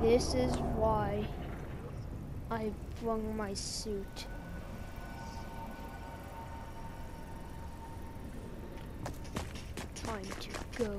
This is why I flung my suit. Time to go.